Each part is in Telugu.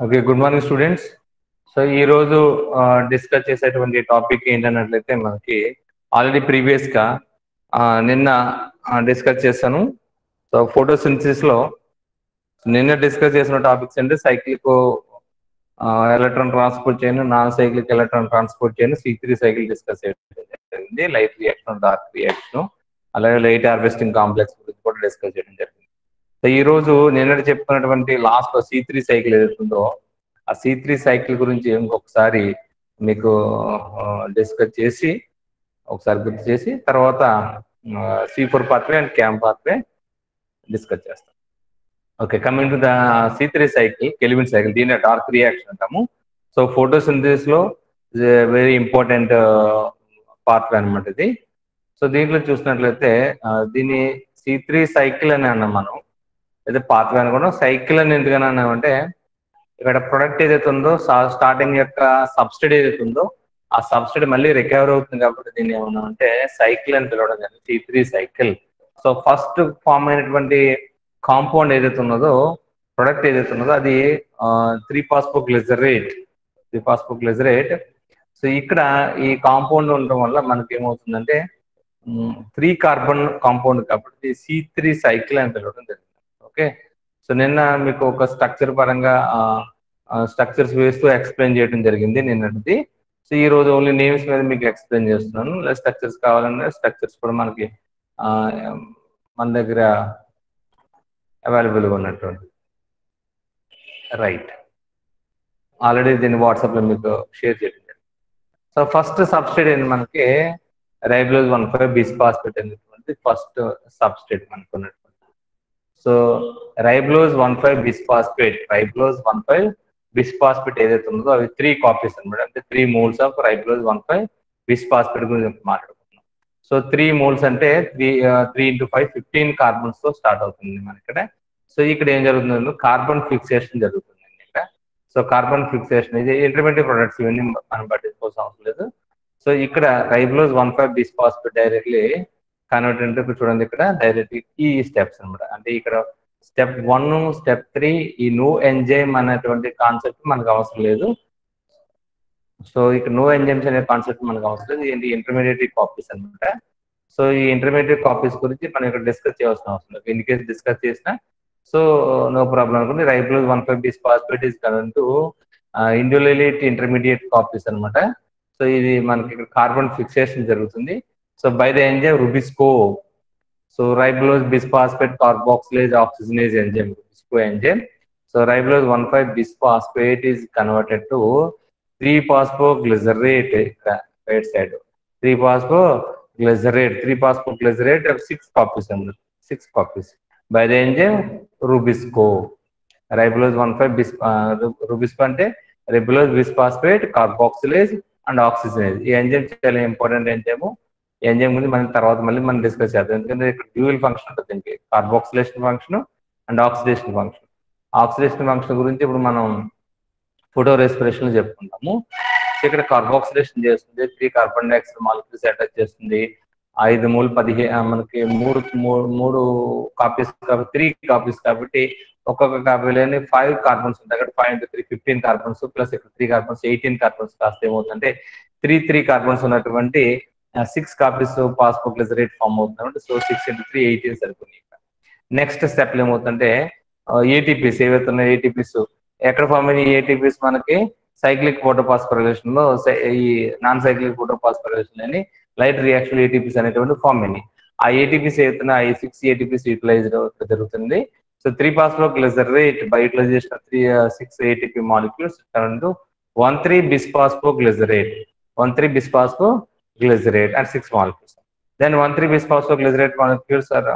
Okay good morning students so ఈ రోజు డిస్కస్ చేసేటువంటి టాపిక్ ఏంటన్నట్లయితే మనకి ఆల్రెడీ ప్రీవియస్గా నిన్న డిస్కస్ చేశాను. సో ఫోటోసింథసిస్లో నిన్న డిస్కస్ చేసిన టాపిక్స్ అంటే సైకిల్ ఎలక్ట్రాన్ ట్రాన్స్పోర్ట్ చేయను నాన్ సైక్లిక్ ఎలక్ట్రాన్ ట్రాన్స్పోర్ట్ చేయను సి త్రీ సైకిల్ డిస్కస్ చేయడం జరిగింది. లైట్ రియాక్షన్ డార్క్ రియాక్షన్ అలాగే లైట్ హార్వెస్టింగ్ కాంప్లెక్స్ గురించి కూడా డిస్కస్ చేయడం జరిగింది. సో ఈ రోజు నిన్నటి చెప్పుకున్నటువంటి లాస్ట్ సి త్రీ సైకిల్ ఏదైతుందో ఆ సి త్రీ సైకిల్ గురించి ఇంకొకసారి మీకు డిస్కస్ చేసి ఒకసారి గుర్తు చేసి తర్వాత సి ఫోర్ పాత్వే అండ్ క్యాంప్ పాత్వే డిస్కస్ చేస్తాం. Okay coming to the C three cycle Calvin cycle దీని డార్క్ రియాక్షన్ అంటాము. సో ఫోటోసింథసిస్లో వెరీ ఇంపార్టెంట్ పార్ట్ అనమాట ఇది. సో దీంట్లో చూసినట్లయితే దీని దీన్ని సి త్రీ సైకిల్ అని అన్నాం మనం. అయితే పాతగా అనుకున్నాం. సైకిల్ అని ఎందుకని అన్నామంటే ఇక్కడ ప్రొడక్ట్ ఏదైతే ఉందో స్టార్టింగ్ యొక్క సబ్సిడీ ఏదైతే ఉందో ఆ సబ్సిడీ మళ్ళీ రికవర్ అవుతుంది కాబట్టి దీన్ని ఏమన్నా అంటే సైకిల్ అని పిలవడం జరిగింది. C three cycle so first form అయినటువంటి కాంపౌండ్ ఏదైతే ఉన్నదో ప్రొడక్ట్ ఏదైతే ఉన్నదో అది three phosphoglycerate three phosphoglycerate so ఇక్కడ ఈ కాంపౌండ్ ఉండడం వల్ల మనకి ఏమవుతుందంటే త్రీ కార్బన్ కాంపౌండ్ కాబట్టి సి త్రీ సైకిల్ అని పిలవడం జరిగింది. ఓకే. సో నిన్న మీకు ఒక స్ట్రక్చర్ పరంగా స్ట్రక్చర్స్ వేస్తూ ఎక్స్ప్లెయిన్ చేయడం జరిగింది నిన్నటిది. సో ఈ రోజు ఓన్లీ నేమ్స్ మీద మీకు ఎక్స్ప్లెయిన్ చేస్తున్నాను. లేదా స్ట్రక్చర్స్ కావాలంటే స్ట్రక్చర్స్ కూడా మనకి మన దగ్గర అవైలబుల్గా ఉన్నటువంటి. రైట్. ఆల్రెడీ దీన్ని వాట్సాప్లో మీకు షేర్ చేయడం జరిగింది. సో ఫస్ట్ సబ్స్టేట్ ఏంటి మనకి? రైబ్లోజ్ వన్ ఫైవ్ బిస్పాస్పేట్ అనేటువంటి ఫస్ట్ సబ్స్టేట్ మనకు ఉన్నటువంటి so ribulose one five bisphosphate ribulose one five bisphosphate ఏదైతే ఉందో అవి త్రీ కాపీస్ అనమాట అంటే three moles of ribulose one five bisphosphate గురించి మాట్లాడుకుంటున్నాం. సో త్రీ మూల్స్ అంటే three three into five fifteen కార్బన్స్తో start అవుతుంది మన ఇక్కడ. సో ఇక్కడ ఏం జరుగుతుంది కార్బన్ ఫిక్సేషన్ జరుగుతుంది ఇక్కడ. సో కార్బన్ ఫిక్సేషన్ ఇది ఇంటర్మీడియట్ ప్రొడక్ట్స్ ఇవన్నీ మనం పట్టించుకోవాల్సిన అవసరం లేదు. సో ఇక్కడ ribulose one five bisphosphate directly convert అంటే ఇప్పుడు చూడండి ఇక్కడ డైరెక్ట్ ఈ స్టెప్స్ అన్నమాట. అంటే ఇక్కడ స్టెప్ వన్ స్టెప్ త్రీ ఈ నో ఎంజైమ్ అనేటువంటి కాన్సెప్ట్ మనకు అవసరం లేదు. సో ఇక్కడ నో ఎంజైమ్స్ అనే కాన్సెప్ట్ మనకు అవసరం లేదు. ఇంటర్మీడియట్ కాపీస్ అనమాట సో ఈ ఇంటర్మీడియట్ కాపీస్ గురించి మనం ఇక్కడ డిస్కస్ చేయాల్సిన అవసరం లేదు. ఇన్ కేసు డిస్కస్ చేసినా సో నో ప్రాబ్లం అనుకోండి. Ribulose one five bisphosphate is current ఇండియోలైట్ intermediate copies అన్నమాట. సో ఇది మనకి ఇక్కడ కార్బన్ ఫిక్సేషన్ జరుగుతుంది. So by the enzyme rubisco so ribulose bisphosphate carboxylase oxygenase enzyme rubisco enzyme so ribulose one five bisphosphate is converted to three phosphoglycerate right side three phosphoglycerate three phosphoglycerate six copies అన్నమాట six copies by the enzyme rubisco ribulose one five bis rubisco అంటే ribulose bisphosphate carboxylase and oxygenase ఈ ఎంజైమ్ చాలా ఇంపార్టెంట్ ఎంజైమ్ ఎంజైమ్ గురించి మనం తర్వాత మళ్ళీ మనం డిస్కస్ చేద్దాం. ఎందుకంటే ఇక్కడ డ్యూయల్ ఫంక్షన్ ఉంటుంది దీనికి. Carboxylation function and oxidation function oxidation function గురించి ఇప్పుడు మనం ఫోటో రెస్పిరేషన్ చెప్పుకుంటాము. ఇక్కడ కార్బోక్సిలేషన్ చేస్తుంది three carbon dioxide molecules attach చేస్తుంది. ఐదు మూడు పదిహే ఆ, మనకి మూడు మూడు కాపీస్ కాబట్టి త్రీ కాపీస్ కాబట్టి ఒక్కొక్క కాపీలోని ఫైవ్ కార్బన్స్ ఉంటాయి. అక్కడ five into three fifteen carbons plus ఇక్కడ త్రీ కార్బన్స్ ఎయిటీన్ కార్బన్స్ కాస్త ఏమవుతుందంటే త్రీ త్రీ కార్బన్స్ ఉన్నటువంటి six copies passbook rate form అవుతుంది so six into three eighteen సరిపోయింది నెక్స్ట్ స్టెప్ ఏమవుతుందంటే ఏటీపీస్ ఏవైతే ఉన్నాయో ఏటీపీస్ ఎక్కడ ఫామ్ అయిన ఏటీపీస్ మనకి? సైక్లిక్ ఫోటోపాస్పరేషన్లో సై- ఈ నాన్ సైక్లిక్ ఫోటోపాస్పరేషన్ అని లైట్ రియాక్షన్ ఏటీపీస్ అనేటువంటి ఫామ్ అయినాయి. ఆ ఏటీపీస్ ఏదైతే ఈ సిక్స్ ఏటీపీస్ యూటిలైజ్ జరుగుతుంది. So three phosphoglycerate by utilization three six ATP molecules one three bisphosphoglycerate one three bisphospho glycerate and six molecules. Then one three bisphosphoglizerate molecules are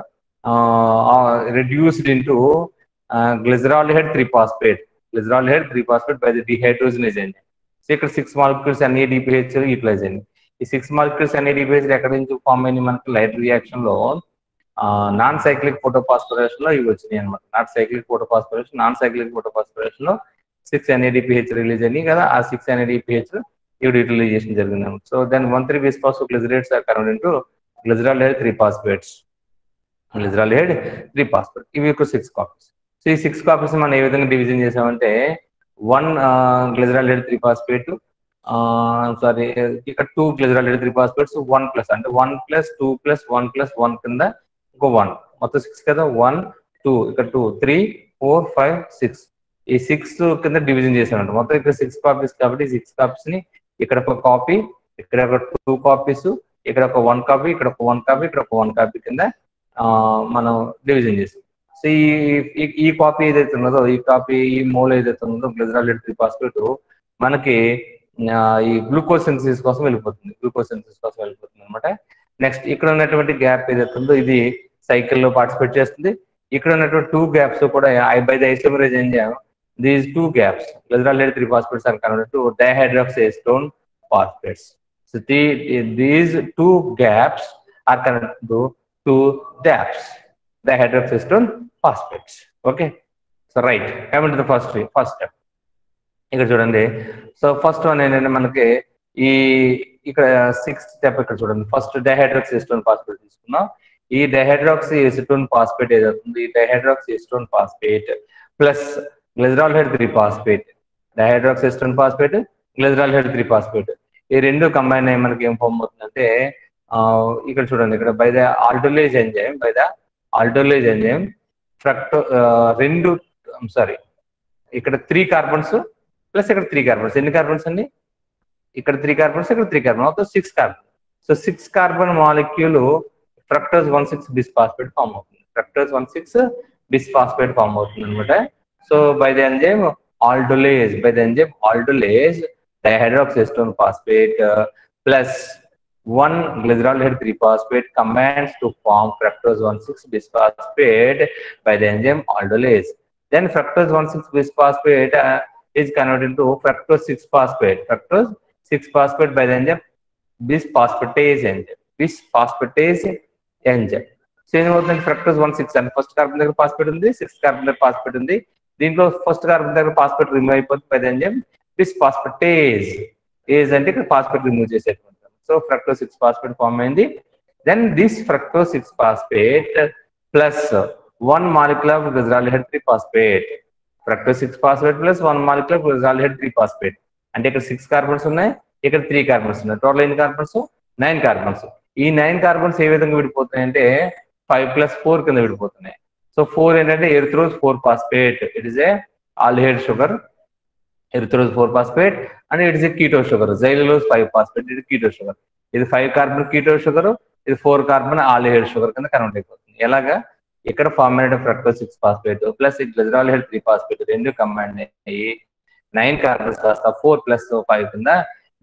uh, are reduced into uh, glyceraldehyde three phosphate. Glyceraldehyde three phosphate by the dehydrogenase enzyme. So ఇక్కడ సిక్స్ మాలిక్యూల్స్ ఎన్ఏడిపిహెచ్ యూటిలైజ్ అయింది ఈ సిక్స్ మాలిక్యూల్స్ ఎన్ఏడిపిహెచ్ ఎక్కడి నుంచి ఫామ్ అయింది మనకి లైట్ రియాక్షన్ లో నాన్ సైక్లిక్ ఫోటోపాస్పరేషన్ లో ఇవి వచ్చినాయి అనమాట not cyclic photophosphorylation non cyclic photophosphorylation లో సిక్స్ ఎన్ఏడిపిహెచ్ రిలీజ్ అయినాయి కదా ఆ సిక్స్ ఎన్ఏడిపిహెచ్ ఇవి యూటిలైజేషన్ జరిగింది so then one three bisphosphoglycerates are convert into glyceraldehyde three phosphates. Glyceraldehyde three phosphate. ఇవి ఒక సిక్స్ కాపీస్ సో ఈ సిక్స్ కాపీస్ మనం ఏ విధంగా డివిజన్ చేసామంటే one glyceraldehyde three phosphate sorry ఇక్కడ two glyceraldehyde three phosphates one plus అంటే one plus two plus one plus one కింద ఇంకో వన్ మొత్తం సిక్స్ కదా? వన్ టూ ఇక్కడ two three four five six ఈ సిక్స్ కింద డివిజన్ చేశానంట మొత్తం ఇక్కడ సిక్స్ కాపీస్ కాబట్టి సిక్స్ కాపీస్ని ఇక్కడ ఒక కాపీ ఇక్కడ ఒక టూ కాపీస్ ఇక్కడ ఒక వన్ కాపీ ఇక్కడ ఒక వన్ కాపీ ఇక్కడ ఒక వన్ కాపీ కింద మనం డివిజన్ చేసాం సో ఈ ఈ- కాపీ ఏదైతే ఉన్నదో ఈ కాపీ ఈ మూల ఏదైతే ఉన్నదో గ్లిజరాల్డెడ్ త్రీ ఫాస్ఫేట్ మనకి ఈ గ్లూకోజ్ సింథసిస్ కోసం వెళ్ళిపోతుంది. గ్లూకోజ్ సింథసిస్ కోసం వెళ్ళిపోతుంది అనమాట నెక్స్ట్ ఇక్కడ ఉన్నటువంటి గ్యాప్ ఏదైతే ఉందో ఇది సైకిల్లో పార్టిసిపేట్ చేస్తుంది. ఇక్కడ ఉన్నటువంటి టూ గ్యాప్స్ కూడా ఐ బై ద ఐసోమరేజ్ ఏం చేయాలి these two gaps, glycerol-led 3-phosphates are converted to dihydroxystone phosphates. So the, these two gaps are connected to two DAPs, dihydroxystone phosphates. Okay. So right, coming to the first first step. ఇక్కడ చూడండి సో ఫస్ట్ వన్ ఏంటంటే మనకి ఈ ఇక్కడ సిక్స్త్ స్టెప్ ఇక్కడ చూడండి ఫస్ట్ డైహైడ్రాక్సీ ఎస్టోన్ ఫాస్ఫేట్ తీసుకున్నాం ఈ డైహైడ్రాక్సీ ఎసిటోన్ పాస్పేట్ ఏదవుతుంది ఈ dihydroxyacetone phosphate plus glyceraldehyde three phosphate dihydroxyacetone phosphate glyceraldehyde three phosphate ఈ రెండు కంబైన్ అయ్యి మనకి ఏం ఫామ్ అవుతుందంటే ఇక్కడ చూడండి ఇక్కడ by the aldolase enzyme by the aldolase enzyme fructo రెండు సారీ ఇక్కడ త్రీ కార్బన్స్ ప్లస్ ఇక్కడ త్రీ కార్బన్స్ ఎన్ని కార్బన్స్ అండి? ఇక్కడ త్రీ కార్బన్స్ ఇక్కడ త్రీ కార్బన్ అవుతుంది six carbon so six carbon molecule fructose one six bisphosphate form అవుతుంది. Fructose one six bisphosphate form అవుతుంది అనమాట So by the enzyme aldolase by the enzyme aldolase dihydroxystone phosphate uh, plus one glyceraldehyde 3 phosphate combines to form fructose 1,6 bisphosphate by the enzyme aldolase. Then fructose 1,6 bisphosphate uh, is converted into fructose 6 phosphate. Fructose 6 phosphate by the enzyme bisphosphatase enzyme. Bisphosphatase enzyme. So ఏమవుతుంది fructose one six and first carbon దగ్గర ఫాస్ఫేట్ ఉంది సిక్స్ కార్బన్ దగ్గర ఫాస్ఫేట్ ఉంది దీంట్లో ఫస్ట్ కార్బన్ దగ్గర ఫాస్ఫేట్ రిమూవ్ అయిపోతుంది బై ద ఎంజైమ్ బిస్ఫాస్ఫటేజ్ ఏజ్ అంటే ఇక్కడ ఫాస్ఫేట్ రిమూవ్ చేసేటువంటి so fructose six phosphate form అయింది. Then this fructose six phosphate plus one molecular glyceraldehyde three phosphate fructose six phosphate plus one molecular glyceraldehyde three phosphate అంటే ఇక్కడ సిక్స్ కార్బన్స్ ఉన్నాయి ఇక్కడ త్రీ కార్బన్స్ ఉన్నాయి. టోటల్ ఎన్ని కార్బన్స్ నైన్ కార్బన్స్ ఈ నైన్ కార్బన్స్ ఏ విధంగా విడిపోతున్నాయి అంటే ఫైవ్ ప్లస్ ఫోర్ కింద విడిపోతున్నాయి. సో ఫోర్ ఏంటంటే erythrose four phosphate it is a aldehyde sugar erythrose four phosphate and it is a keto sugar xylulose five phosphate ఇది కీటో షుగర్ ఇది ఫైవ్ కార్బన్ కీటో షుగర్ ఇది ఫోర్ కార్బన్ ఆల్డిహైడ్ షుగర్ కింద కన్వర్ట్ అయిపోతుంది. ఎలాగా? ఇక్కడ ఫార్మ్ అయిన fructose six phosphate plus glyceraldehyde three phosphate రెండు కంబైన్ అయ్యి నైన్ కార్బన్స్ కాస్త ఫోర్ ప్లస్ ఫైవ్ కింద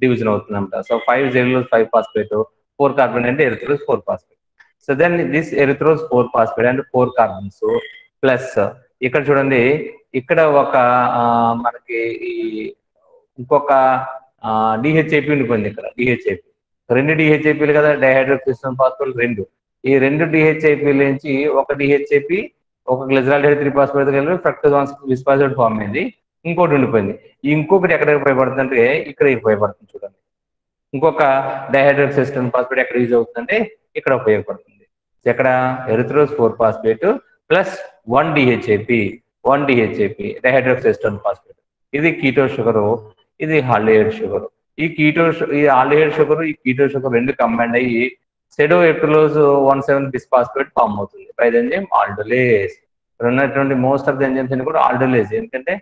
డివిజన్ అవుతుందంట. So five xylose five phosphate four carbon అంటే erythrose four phosphate so then this erythrose four phosphate and four carbons plus ఇక్కడ చూడండి ఇక్కడ ఒక మనకి ఈ ఇంకొక డిహెచ్ఐపి ఉండిపోయింది ఇక్కడ డిహెచ్ఐపి రెండు డిహెచ్ఐపీలు కదా డైహైడ్రోక్సిస్టమ్ ఫాస్ఫేట్ రెండు. ఈ రెండు డిహెచ్ఐపీ నుంచి ఒక డిహెచ్ఐపి ఒక గ్లిజరాల్డైడ్ త్రీ ఫాస్ఫేట్ కలిపి ఫ్రక్టోజ్ వన్ ఫామ్ అయింది. ఇంకోటి ఉండిపోయింది. ఇంకొకటి ఎక్కడ ఉపయోగపడుతుంది అంటే ఇక్కడ ఉపయోగపడుతుంది చూడండి. ఇంకొక డైహైడ్రోక్ సిస్టమ్ ఫాస్ఫేట్ ఎక్కడ యూజ్ అవుతుందంటే ఇక్కడ ఉపయోగపడుతుంది. ఎక్కడ? Erythrose four phosphate plus one DHAP one DHAP dihydroxyacetone phosphate ఇది కీటో షుగర్ ఇది హాలియడ్ షుగర్ ఈ కీటో ఈ హాలియడ్ షుగర్ ఈ కీటో షుగర్ రెండు కంబైండ్ అయ్యి sedoheptulose one seven bisphosphate form అవుతుంది. బై ద ఎంజైమ్ ఆల్డోలేజ్ ఉన్నటువంటి మోస్ట్ ఆఫ్ ద ఎంజైమ్స్ అన్ని కూడా ఆల్డోలేజ్ ఎందుకంటే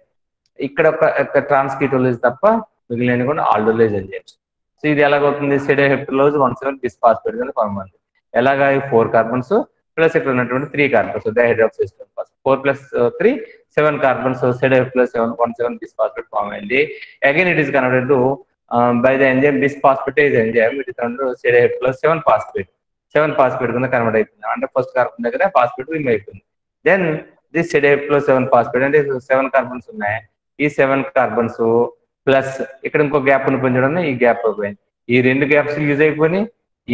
ఇక్కడ ఒక ట్రాన్స్కీటోలేజ్ తప్ప మిగిలిన కూడా ఆల్డోలేజ్ ఎంజైమ్స్ సో ఇది ఎలాగవుతుంది? సెడోహెప్టలోజ్ వన్ సెవెన్ బిస్ఫాస్ఫేట్ కానీ ఫామ్ అవుతుంది. ఎలాగా ఫోర్ కార్బన్స్ ప్లస్ ఇక్కడ ఉన్నటువంటి three carbons dihydroxyacetone four plus three seven carbons sedoheptulose plus seven one seven bisphosphate form అయింది. Again it is converted to by the enzyme bisphosphatase enzyme it is converted plus seven phosphate seven phosphate కింద కన్వర్ట్ అయిపోయింది. అంటే ఫస్ట్ కార్బన్ దగ్గర ఫాస్ఫేట్ రిమూవ్ అవుతుంది then this sedoheptulose plus seven phosphate అంటే సెవెన్ కార్బన్స్ ఉన్నాయి. ఈ సెవెన్ కార్బన్స్ ప్లస్ ఇక్కడ ఇంకో గ్యాప్ ఉండిపోయింది చూడండి ఈ గ్యాప్ అయిపోయింది. ఈ రెండు గ్యాప్స్ యూజ్ అయిపోయినాయి.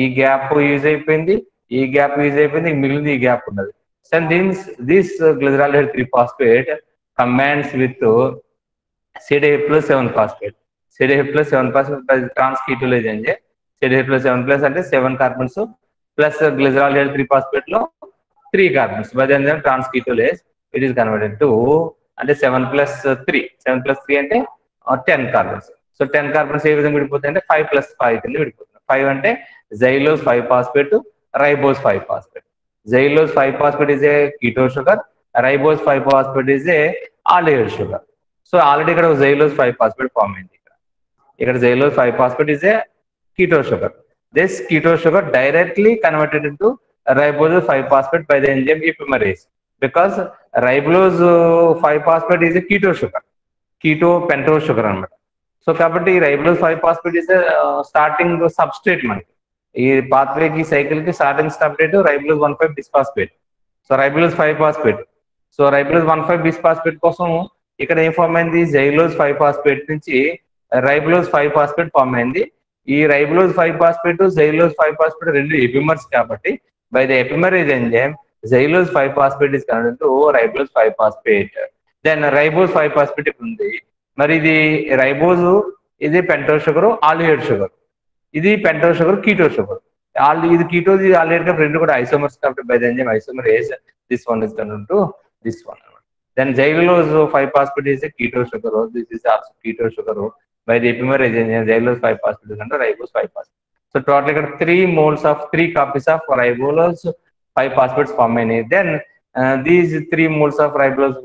ఈ గ్యాప్ యూజ్ అయిపోయింది ఈ గ్యాప్ యూజ్ అయిపోయింది మిగిలింది ఈ గ్యాప్ ఉన్నది. So దీన్స్ this glyceraldehyde three phosphate combines with సిడే plus seven phosphate సిడే ప్లస్ సెవెన్ ఫాస్ఫేట్ ట్రాన్స్కీటోలేజ్ అని సిడే ప్లస్ సెవెన్ ప్లస్ అంటే seven carbons plus glyceraldehyde three ఫాస్ఫేట్లో three carbons by then transketolase it is converted to అంటే seven plus three seven plus three అంటే ten carbons so ten carbons ఏ విధంగా విడిపోతాయి అంటే ఫైవ్ ప్లస్ ఫైవ్ కింద విడిపోతుంది. ఫైవ్ అంటే xylose five phosphate ribose five phosphate xylose five phosphate is a keto sugar ribose five phosphate is a aldehyde sugar so already ఇక్కడ జైలోస్ ఫైవ్ ఫాస్ఫేట్ ఫామ్ అయింది ఇక్కడ. ఇక్కడ xylose five phosphate is a keto sugar this keto sugar directly converted to ribose 5 phosphate by the enzyme epimerase. Because ribose 5 phosphate is a keto sugar. Keto pentose sugar అన్నమాట. సో కాబట్టి ribulose five phosphate is starting substrate మనకి. ఈ పాత్వే కి సైకిల్కి starting substrate ribulose one five bisphosphate so ribulose five phosphate so ribulose one five bisphosphate కోసం ఇక్కడ ఏం ఫామ్ అయింది? జైలోస్ ఫైవ్ ఫాస్ఫేట్ నుంచి రైబులోస్ ఫైవ్ పాస్పేట్ ఫామ్ అయింది. ఈ ribulose five phosphate xylose five phosphate రెండు ఎపిమర్స్ కాబట్టి by the ఇది enzyme, xylose 5-phosphate is converted to ribose 5-phosphate. Then ribose 5-phosphate ఉంది. మరి ఇది రైబోజ్ ఇది పెంటో షుగర్ ఆల్డిహైడ్ షుగర్ ఇది pentose sugar keto sugar. Already ఇది కీటో ఇది ఆల్రెడీ ఫ్రెండ్ కూడా ఐసోమర్స్ కాబట్టి by then isomerase this one is turn to this one అనమాట then xylose five phosphate is keto sugar this is also keto sugar. By epimerase xylose five phosphate అంటే ribose five phosphate so total ఇక్కడ three moles of three copies of ribulose five phosphates form అయినాయి. Then these three moles of ribulose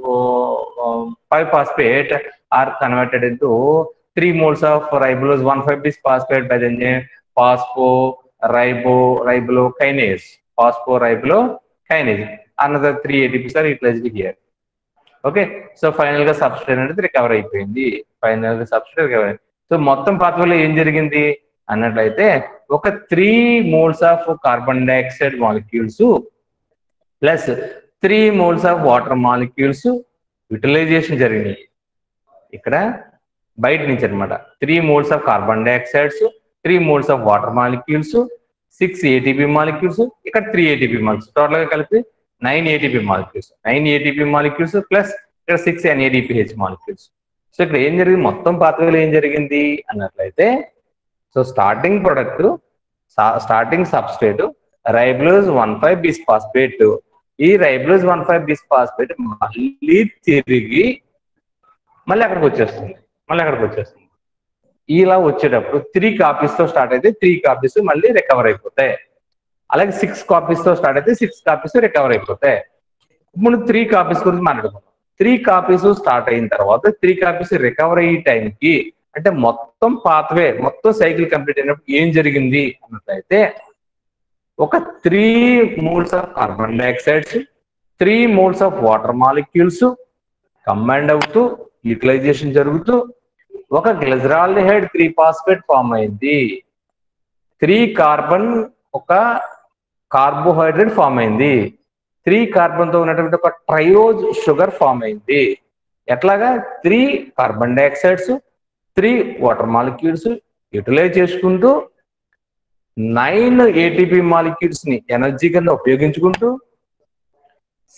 five phosphate are converted in three moles of ribulose. One five bisphosphate by the name phospho ribo another three ATPs are utilized here. Okay so ఫైనల్గా సబ్స్ట్రేట్ అనేది రికవర్ అయిపోయింది. ఫైనల్గా సబ్స్ట్రేట్ రికవర్ అయింది సో మొత్తం పాత్రలో ఏం జరిగింది? అన్నట్లయితే ఒక three moles of carbon dioxide molecules plus three moles of water molecules utilization జరిగినాయి. ఇక్కడ బయట నుంచి అనమాట three moles of carbon dioxides three moles of water molecules six ATP molecules ఇక్కడ త్రీ ఏటీపీ మాలిక్యూల్స్ టోటల్గా కలిపి nine ATP molecules nine ATP molecules plus ఇక్కడ సిక్స్ ఎన్ఏడిపిహెచ్ మాలిక్యూల్స్ సో ఇక్కడ ఏం జరిగింది? మొత్తం పాత్రలో ఏం జరిగింది? అన్నట్లయితే so starting product starting substrate ribulose one five bis phosphate ఈ ribulose one five bisphosphate మళ్ళీ తిరిగి మళ్ళీ అక్కడికి వచ్చేస్తుంది. మళ్ళీ అక్కడికి వచ్చేస్తుంది ఇలా వచ్చేటప్పుడు త్రీ కాపీస్తో స్టార్ట్ అయితే త్రీ కాపీస్ మళ్ళీ రికవర్ అయిపోతాయి. అలాగే సిక్స్ కాపీస్తో స్టార్ట్ అయితే సిక్స్ కాపీస్ రికవర్ అయిపోతాయి. ఇప్పుడు త్రీ కాపీస్ గురించి మాట్లాడుకుందాం. త్రీ కాపీస్ స్టార్ట్ అయిన తర్వాత త్రీ కాపీస్ రికవర్ అయ్యే టైంకి అంటే మొత్తం పాత్వే మొత్తం సైకిల్ కంప్లీట్ అయినప్పుడు ఏం జరిగింది అన్నట్లయితే ఒక three moles of carbon dioxides three moles of water molecules combined అవుతూ యూటిలైజేషన్ జరుగుతూ ఒక గ్లిజరాల్డిహైడ్ త్రీ ఫాస్ఫేట్ ఫామ్ అయింది. త్రీ కార్బన్ ఒక కార్బోహైడ్రేట్ ఫామ్ అయింది. త్రీ కార్బన్తో ఉన్నటువంటి ఒక ట్రయోజ్ షుగర్ ఫామ్ అయింది. ఎట్లాగా? Three carbon dioxides three water molecules utilize చేసుకుంటూ నైన్ ఏటీపీ మాలిక్యూల్స్ని ఎనర్జీ కింద ఉపయోగించుకుంటూ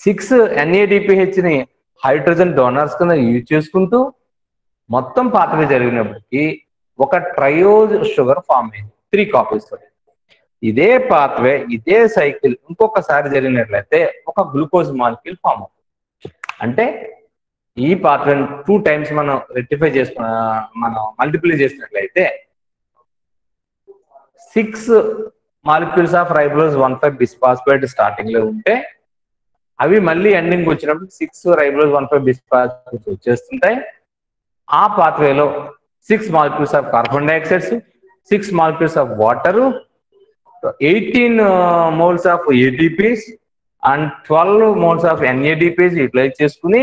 సిక్స్ ఎన్ఏడిపిహెచ్ని హైడ్రోజన్ డోనర్స్ కింద యూజ్ చేసుకుంటూ మొత్తం పాత్ర జరిగినప్పటికీ ఒక ట్రయోజ్ షుగర్ ఫామ్ అయింది. త్రీ కాపీస్ ఇదే పాత్వే ఇదే సైకిల్ ఇంకొకసారి జరిగినట్లయితే ఒక గ్లూకోజ్ మాలిక్యూల్ ఫామ్ అవుతుంది. అంటే ఈ పాత్ర టూ టైమ్స్ మనం రెక్టిఫై చేసుకున్న మనం మల్టిప్లై చేసినట్లయితే six molecules of ribulose one five bisphosphate స్టార్టింగ్లో ఉంటే అవి మళ్ళీ ఎండింగ్ వచ్చినప్పుడు six ribulose one five bisphosphate వచ్చేస్తుంటాయి. ఆ పాత్వేలో six molecules of carbon dioxides six molecules of water eighteen moles of ATPs and twelve moles of NADPs utilize చేసుకుని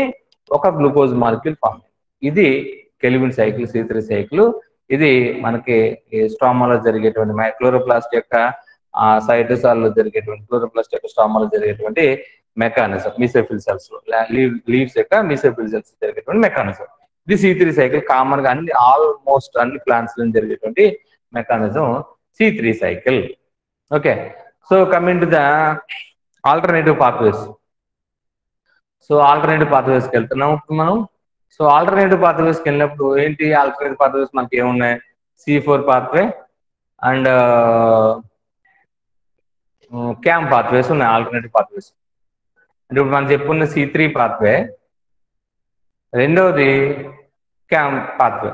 ఒక గ్లూకోజ్ మాలిక్యూల్ ఫామ్ ఇది Calvin cycle C three cycle ఇది మనకి స్టామాలో జరిగేటువంటి క్లోరోప్లాస్ట్ యొక్క సైటోసాల్లో జరిగేటువంటి క్లోరోప్లాస్ట్ యొక్క స్టామాలో జరిగేటువంటి మెకానిజం మిసెఫిల్ సెల్స్ లీవ్స్ యొక్క మిసెఫిల్ సెల్స్ జరిగేటువంటి మెకానిజం ఇది సి త్రీ సైకిల్ కామన్గా అన్ని ఆల్మోస్ట్ అన్ని ప్లాంట్స్లో జరిగేటువంటి mechanism C three cycle okay so coming to the alternative pathways so alternative పాత్వేస్కి వెళ్తున్నాం ఇప్పుడు మనం. సో ఆల్టర్నేటివ్ పాత్వేస్కి వెళ్ళినప్పుడు ఏంటి? ఆల్టర్నేటివ్ పాత్వేస్ మనకి ఏమున్నాయి? సి ఫోర్ పాత్వే అండ్ క్యాంప్ పాత్వేస్ ఉన్నాయి ఆల్టర్నేటివ్ పాత్వేస్ అంటే ఇప్పుడు మనం చెప్పుకున్న సి త్రీ పాత్వే రెండవది క్యామ్ పాత్వే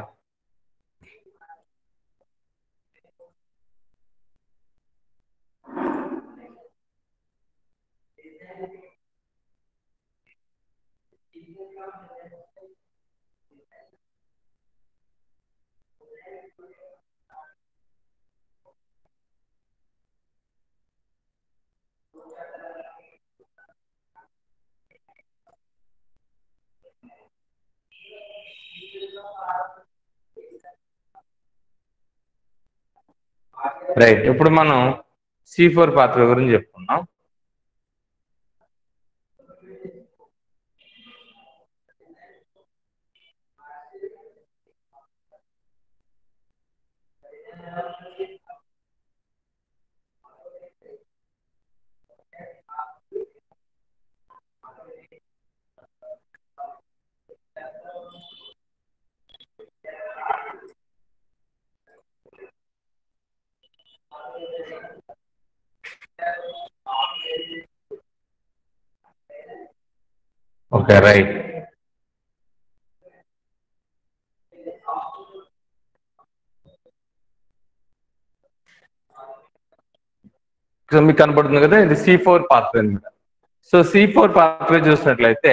రైట్ ఇప్పుడు మనం సి ఫోర్ పాత్ర గురించి చెప్పుకున్నాం ఓకే రైట్ మీకు కనపడుతుంది కదా ఇది సి ఫోర్ పాత్వే అనమాట సో సి ఫోర్ పాత్వే చూసినట్లయితే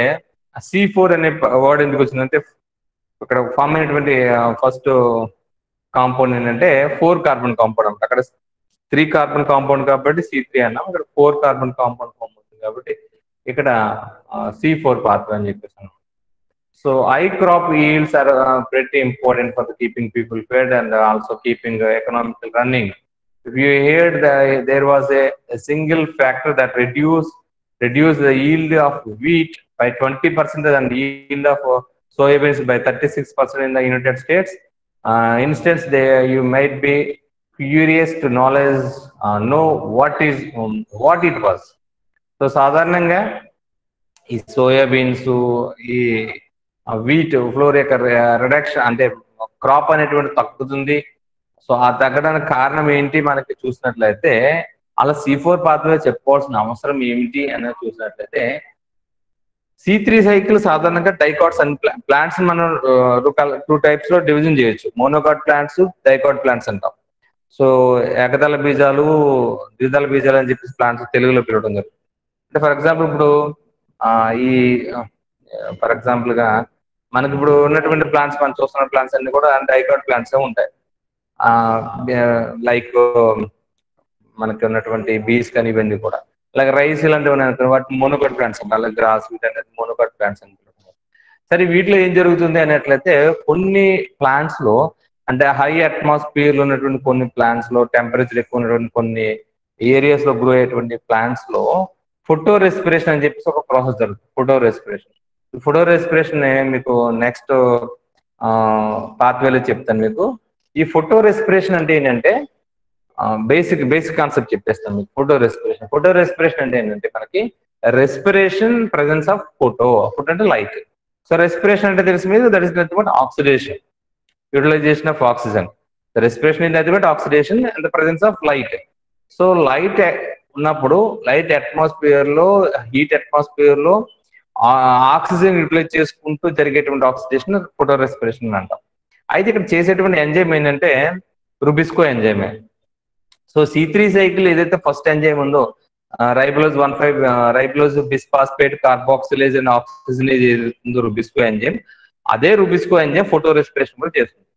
సి ఫోర్ అనే వర్డ్ ఎందుకు వచ్చిందంటే ఇక్కడ ఫామ్ అయినటువంటి ఫస్ట్ కాంపౌండ్ uh, ఏంటంటే ఫోర్ కార్బన్ కాంపౌండ్ అనమాట అక్కడ త్రీ కార్బన్ కాంపౌండ్ కాబట్టి సి త్రీ అన్నాం ఇక్కడ ఫోర్ కార్బన్ కాంపౌండ్ ఫామ్ అవుతుంది కాబట్టి ఇక్కడ సి ఫోర్ పాత్వే అని చెప్పేసి అన్నాం so I crop yields are uh, pretty important for the keeping people fed and also keeping uh, economical running. If you heard that there was a, a single factor that reduced reduced the yield of wheat by 20% and yield of uh, soybeans by 36% in the United States. Uh, instance, there you might be curious to knowledge know what is what it what so um, సాధారణంగా ఈ సోయాబీన్స్ ఈ వీట్ ఫ్లోర్ యొక్క రిడక్షన్ అంటే క్రాప్ అనేటువంటి తగ్గుతుంది. సో ఆ తగ్గడానికి కారణం ఏంటి మనకి చూసినట్లయితే అలా సి ఫోర్ పాత్రలో చెప్పుకోవాల్సిన అవసరం ఏమిటి అనేది చూసినట్లయితే సి త్రీ సైకిల్ సాధారణంగా డైకాట్స్ అండ్ ప్లాంట్స్ మనం టూ టైప్స్లో డివిజన్ చేయొచ్చు. మోనోకాట్ ప్లాంట్స్ డైకాట్ ప్లాంట్స్ అంటాం. సో ఏకదళ బీజాలు ద్విదళ బీజాలు అని చెప్పేసి ప్లాంట్స్ తెలుగులో పిలవడం జరుగుతుంది. అంటే ఫర్ ఎగ్జాంపుల్ ఇప్పుడు ఆ, ఈ ఫర్ ఎగ్జాంపుల్గా మనకి ఇప్పుడు ఉన్నటువంటి ప్లాంట్స్ మనం చూస్తున్న ప్లాంట్స్ అన్ని కూడా డైకాట్ ప్లాంట్స్ ఉంటాయి. ఆ లైక్ మనకి ఉన్నటువంటి బీస్ కానీ ఇవన్నీ కూడా. అలాగే రైస్ ఇలాంటివి ఉన్నాయి వాటి మోనోకట్ మోనోకాట్ ప్లాంట్స్ అంటారు. అలాగే గ్రాస్ వీటనేది మోనోకాట్ ప్లాంట్స్ అని సరే వీటిలో ఏం జరుగుతుంది అనేట్లయితే కొన్ని ప్లాంట్స్లో అంటే హై అట్మాస్ఫియర్లో ఉన్నటువంటి కొన్ని ప్లాంట్స్లో టెంపరేచర్ ఎక్కువ ఉన్నటువంటి కొన్ని ఏరియాస్లో గ్రో అయ్యేటువంటి ప్లాంట్స్లో ఫోటో రెస్పిరేషన్ అని చెప్పేసి ఒక ప్రాసెస్ జరుగుతుంది. ఫోటో రెస్పిరేషన్ ఫోటో రెస్పిరేషన్ మీకు నెక్స్ట్ పాత్వేలో చెప్తాను మీకు. ఈ ఫోటో రెస్పిరేషన్ అంటే ఏంటంటే బేసిక్ బేసిక్ కాన్సెప్ట్ చెప్పేస్తాను మీకు. ఫోటో రెస్పిరేషన్ ఫోటో రెస్పిరేషన్ అంటే ఏంటంటే మనకి respiration presence of photo photo అంటే లైట్ సో రెస్పిరేషన్ అంటే తెలిసి మీద that is nothing but oxidation utilization of oxygen. Respiration is nothing oxidation and the presence of light so light ఉన్నప్పుడు లైట్ అట్మాస్ఫియర్లో హీట్ అట్మాస్ఫియర్లో ఆక్సిజన్ యూటిలైజ్ చేసుకుంటూ జరిగేటువంటి ఆక్సిడేషన్ ఫోటో రెస్పిరేషన్ అంటాం. అయితే ఇక్కడ చేసేటువంటి ఎంజైమ్ ఏంటంటే రుబిస్కో ఎంజైమే. సో సి త్రీ సైకిల్ ఏదైతే ఫస్ట్ ఎంజైమ్ ఉందో ribulose one five ribulose bisphosphate carboxylase and oxygenase ఉందో రుబిస్కో ఎంజైమ్ అదే రుబిస్కో ఎంజిన్ ఫోటో రెస్పిరేషన్ కూడా చేస్తుంది.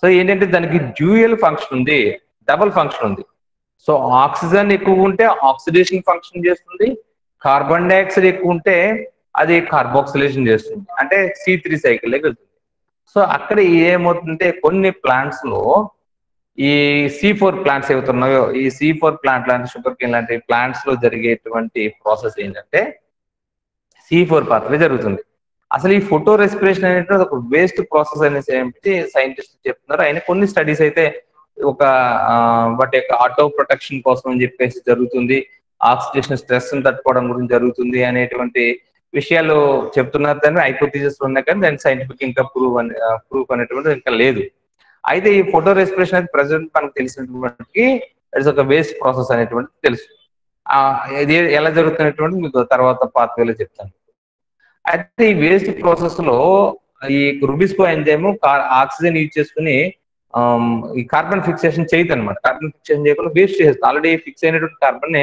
సో ఏంటంటే దానికి డ్యూయల్ ఫంక్షన్ ఉంది డబుల్ ఫంక్షన్ ఉంది. సో ఆక్సిజన్ ఎక్కువ ఉంటే ఆక్సిడేషన్ ఫంక్షన్ చేస్తుంది కార్బన్ డైఆక్సైడ్ ఎక్కువ ఉంటే అది కార్బాక్సిలేషన్ చేస్తుంది. అంటే సి త్రీ సైకిల్ వెళ్తుంది సో అక్కడ ఏమవుతుందంటే కొన్ని ప్లాంట్స్లో ఈ సి ఫోర్ ప్లాంట్స్ ఏవైతున్నాయో ఈ సి ఫోర్ ప్లాంట్ లాంటి షుగర్ కేన్ లాంటి ప్లాంట్స్లో జరిగేటువంటి ప్రాసెస్ ఏంటంటే సి ఫోర్ పాత్ర జరుగుతుంది. అసలు ఈ ఫోటో రెస్పిరేషన్ అనేటువంటి ఒక వేస్ట్ ప్రాసెస్ అనేసి ఏంటి సైంటిస్ట్ చెప్తున్నారు. ఆయన కొన్ని స్టడీస్ అయితే ఒక వాటి యొక్క ఆటో ప్రొటెక్షన్ కోసం అని చెప్పేసి జరుగుతుంది. ఆక్సిడేషన్ స్ట్రెస్ తట్టుకోవడం గురించి జరుగుతుంది అనేటువంటి విషయాలు చెప్తున్నారు. దాన్ని హైపోథిసిస్ ఉన్నాయి కానీ దాని సైంటిఫిక్ ఇంకా ప్రూవ్ అని ప్రూఫ్ అనేటువంటిది ఇంకా లేదు. అయితే ఈ ఫోటో రెస్పిరేషన్ అనేది ప్రజెంట్ మనకు తెలిసినటువంటి ఇట్స్ ఒక వేస్ట్ ప్రాసెస్ అనేటువంటిది తెలుసు. ఆ, ఇది ఎలా జరుగుతున్నటువంటి మీకు తర్వాత పాత్వేలో చెప్తాను. అయితే ఈ వేస్ట్ ప్రాసెస్లో ఈ రుబిస్కో ఎంజైమ్ ఆక్సిజన్ యూజ్ చేసుకుని um, ఈ కార్బన్ ఫిక్సేషన్ చేయదు అనమాట కార్బన్ ఫిక్సేషన్ చేయకుండా వేస్ట్ చేసేస్తుంది. ఆల్రెడీ ఫిక్స్ అయినటువంటి కార్బన్ని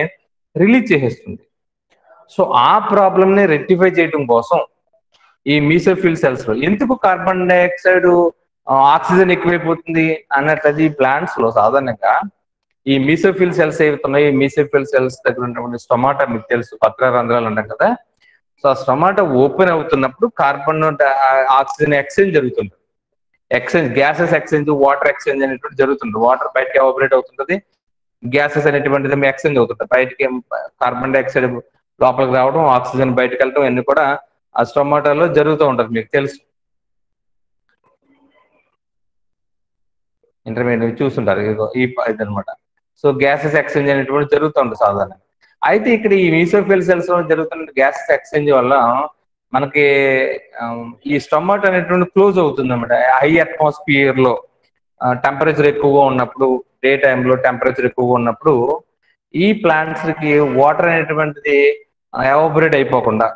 రిలీజ్ చేసేస్తుంది. సో ఆ ప్రాబ్లమ్ని రెక్టిఫై చేయడం కోసం ఈ మీసోఫిల్ సెల్స్లో ఎందుకు కార్బన్ డైఆక్సైడ్ ఆక్సిజన్ ఎక్కువైపోతుంది అన్నట్లయితే ఈ ప్లాంట్స్లో సాధారణంగా ఈ మీసోఫిల్ సెల్స్ ఏవి ఈ మీసోఫిల్ సెల్స్ దగ్గర ఉన్నటువంటి స్టొమాటా మీకు తెలుసు పత్ర రంధ్రాలు ఉంటాయి కదా సో ఆ స్టొమాటో ఓపెన్ అవుతున్నప్పుడు కార్బన్ ఆక్సిజన్ ఎక్స్చేంజ్ జరుగుతుంది. Exchange gases exchange water exchange అనేటువంటి జరుగుతుంది. వాటర్ బయటకి ఆపరేట్ అవుతుంటది. గ్యాసెస్ అనేటువంటిది ఎక్స్చేంజ్ అవుతుంది బయటికి కార్బన్ డైఆక్సైడ్ లోపలికి రావడం ఆక్సిజన్ బయటకు వెళ్ళడం అన్ని కూడా ఆ స్టొమాటోలో జరుగుతూ ఉంటుంది. మీకు తెలుసు. ఇంటర్మీడియట్ చూస్తుంటారు. ఇదిగో ఈ ఇది సో గ్యాసెస్ ఎక్స్చేంజ్ అనేటువంటి జరుగుతూ ఉంటుంది సాధారణంగా. అయితే ఇక్కడ ఈ మీసోఫిల్ సెల్స్లో జరుగుతున్న గ్యాసెస్ ఎక్స్చేంజ్ వల్ల మనకి ఈ స్టమట్ అనేటువంటి క్లోజ్ అవుతుంది అనమాట హై అట్మాస్ఫియర్లో టెంపరేచర్ ఎక్కువగా ఉన్నప్పుడు డే లో టెంపరేచర్ ఎక్కువగా ఉన్నప్పుడు ఈ ప్లాంట్స్కి వాటర్ అనేటువంటిది ఎవాబరేట్ అయిపోకుండా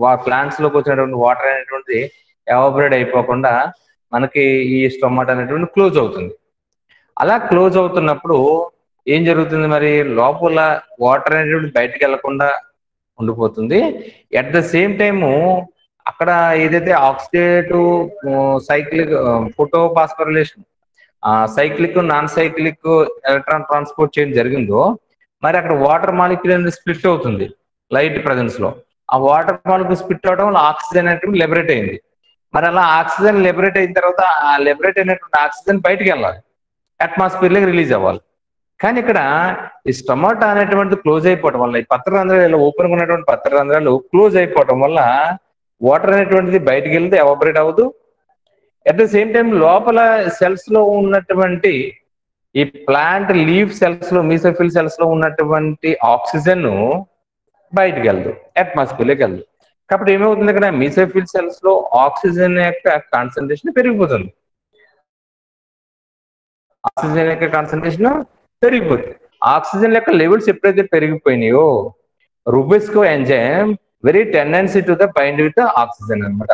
వా ప్లాంట్స్లోకి వచ్చినటువంటి వాటర్ అనేటువంటిది ఎవాబరేట్ అయిపోకుండా మనకి ఈ స్టొమాటో అనేటువంటి క్లోజ్ అవుతుంది. అలా క్లోజ్ అవుతున్నప్పుడు ఏం జరుగుతుంది మరి? లోపల వాటర్ అనేటువంటి బయటకు వెళ్ళకుండా ఉండిపోతుంది. ఎట్ ద సేమ్ టైము అక్కడ ఏదైతే oxidative cyclic photophosphorylation cyclic non cyclic electron transport చేయడం జరిగిందో మరి అక్కడ వాటర్ మాలిక్యూల్ అనేది స్ప్లిట్ అవుతుంది లైట్ ప్రజెన్స్లో. ఆ వాటర్ మాలిక్యూల్ స్ప్లిట్ అవడం వల్ల ఆక్సిజన్ అనేటువంటి లిబరేట్ అయింది. మరి అలా ఆక్సిజన్ లిబరేట్ అయిన తర్వాత ఆ లిబరేట్ అయినటువంటి ఆక్సిజన్ బయటికి వెళ్ళాలి. అట్మాస్ఫియర్లోకి రిలీజ్ అవ్వాలి. కానీ ఇక్కడ ఈ స్టొమాటో అనేటువంటి క్లోజ్ అయిపోవడం వల్ల ఈ పత్ర రంధ్రాలు ఇలా ఓపెన్ ఉన్నటువంటి పత్ర రంధ్రాలు క్లోజ్ అయిపోవడం వల్ల వాటర్ అనేటువంటిది బయటికి వెళ్తే ఎవాపరేట్ అవ్వదు. అట్ ద సేమ్ టైం లోపల సెల్స్లో ఉన్నటువంటి ఈ ప్లాంట్ లీవ్ సెల్స్లో మీసోఫిల్ సెల్స్లో ఉన్నటువంటి ఆక్సిజన్ బయటికి వెళ్ళదు అట్మాస్ఫియర్లోకి వెళ్ళదు కాబట్టి ఏమవుతుంది ఇక్కడ? మీసోఫిల్ సెల్స్లో ఆక్సిజన్ యొక్క కాన్సన్ట్రేషన్ పెరిగిపోతుంది. ఆక్సిజన్ యొక్క కాన్సన్ట్రేషన్ పెరిగిపోతుంది ఆక్సిజన్ యొక్క లెవెల్స్ ఎప్పుడైతే పెరిగిపోయినాయో RuBisCO enzyme very tendency to the bind with oxygen అన్నమాట.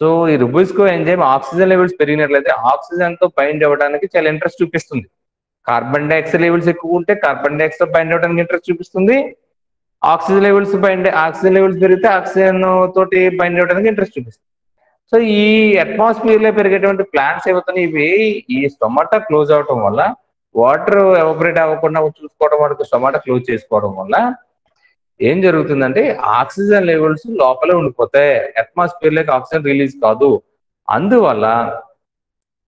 సో ఈ రుబిస్కో ఎంజైమ్ ఆక్సిజన్ లెవెల్స్ పెరిగినట్లయితే ఆక్సిజన్తో బైండ్ అవ్వడానికి చాలా ఇంట్రెస్ట్ చూపిస్తుంది. కార్బన్ డైఆక్సైడ్ లెవెల్స్ ఎక్కువ ఉంటే కార్బన్ డైఆక్సైడ్ బైండ్ అవ్వడానికి ఇంట్రెస్ట్ చూపిస్తుంది. Oxygen levels bind oxygen levels పెరిగితే ఆక్సిజన్ తోటి బైండ్ అవ్వడానికి ఇంట్రెస్ట్ చూపిస్తుంది. సో ఈ అట్మాస్ఫియర్లో పెరిగేటువంటి ప్లాంట్స్ ఏమవుతున్నాయి? ఇవి ఈ స్టొమాటా క్లోజ్ అవటం వల్ల వాటర్ ఎవాపరేట్ అవ్వకుండా చూసుకోవడం వరకు స్టొమాటా క్లోజ్ చేసుకోవడం వల్ల ఏం జరుగుతుందంటే ఆక్సిజన్ లెవెల్స్ లోపలే ఉండిపోతాయి. అట్మాస్ఫియర్లోకి ఆక్సిజన్ రిలీజ్ కాదు. అందువల్ల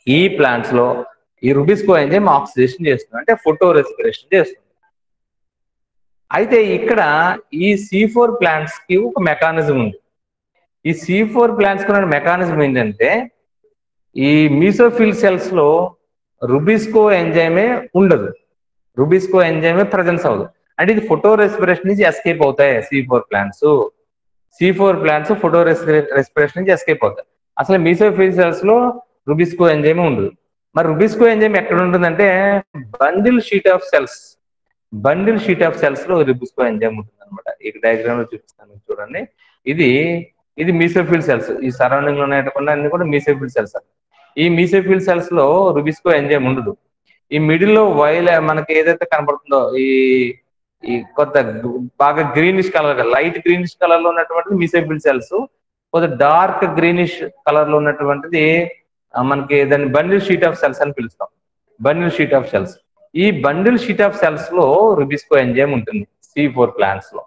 ఈ ప్లాంట్స్లో ఈ రుబిస్కో ఎంజైమ్ ఆక్సిడేషన్ చేస్తుంది. అంటే ఫోటో రెస్పిరేషన్ చేస్తుంది. అయితే ఇక్కడ ఈ సి ఫోర్ ప్లాంట్స్కి ఒక మెకానిజం ఉంది. ఈ సి ఫోర్ ప్లాంట్స్కి మెకానిజం ఏంటంటే ఈ మీసోఫిల్ సెల్స్లో రుబిస్కో ఎంజైమే ఉండదు. రుబిస్కో ఎంజైమే ప్రజెన్స్ అవ్వదు. అంటే ఇది ఫోటో రెస్పిరేషన్ నుంచి ఎస్కేప్ అవుతాయి C four plants C four plants photorespiration నుంచి ఎస్కేప్ అవుతాయి. అసలు మీసోఫిల్ సెల్స్లో రుబిస్కో ఎంజైమే ఉండదు. మరి రుబిస్కో ఎంజైమ్ ఎక్కడ ఉంటుందంటే bundle sheath of cells bundle sheath of సెల్స్లో rubisco enzyme ఉంటుంది అనమాట ఈ డయాగ్రామ్లో చూపిస్తాను చూడండి. ఇది ఇది మీసోఫిల్ సెల్స్ ఈ సరౌండింగ్లో ఉన్నటువంటి అన్ని కూడా మీసోఫిల్ సెల్స్ ఈ మీసోఫిల్ సెల్స్లో రుబిస్కో ఎంజైమ్ ఉండదు. ఈ మిడిల్లో వైల్ మనకి ఏదైతే కనబడుతుందో ఈ ఈ కొత్త బాగా గ్రీనిష్ కలర్ లైట్ గ్రీనిష్ కలర్లో ఉన్నటువంటిది మీసోఫిల్ సెల్స్ కొద్దిగా డార్క్ గ్రీనిష్ కలర్లో ఉన్నటువంటిది మనకి దాన్ని బండిల్ షీట్ ఆఫ్ సెల్స్ అని పిలుస్తాం. బండిల్ షీట్ ఆఫ్ సెల్స్ ఈ బండిల్ షీట్ ఆఫ్ సెల్స్లో రుబిస్కో ఎంజైమ్ ఉంటుంది. సి ఫోర్ ప్లాంట్స్లో.